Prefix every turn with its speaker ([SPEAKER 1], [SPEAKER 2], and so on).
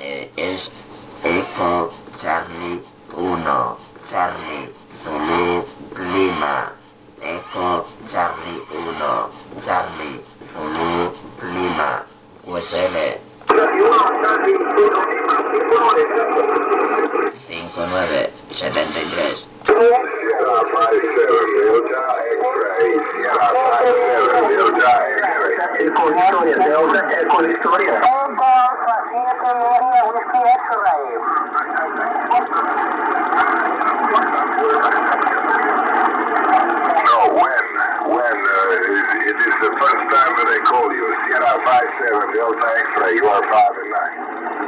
[SPEAKER 1] Eh, es Eco Charlie 1, Charlie Zulu Lima, Eco Charlie 1, Charlie Zulu Lima, USL 5973.
[SPEAKER 2] Sierra 57 Delta X-Ray, Sierra 57 Delta X-Ray.
[SPEAKER 3] Delta Eco Historia.
[SPEAKER 4] Delta 7 media Whiskey X-Ray.
[SPEAKER 2] No, when? When? Uh, it, it is the first time that I call you. Sierra 57 Delta X-Ray, you are 5 and 9.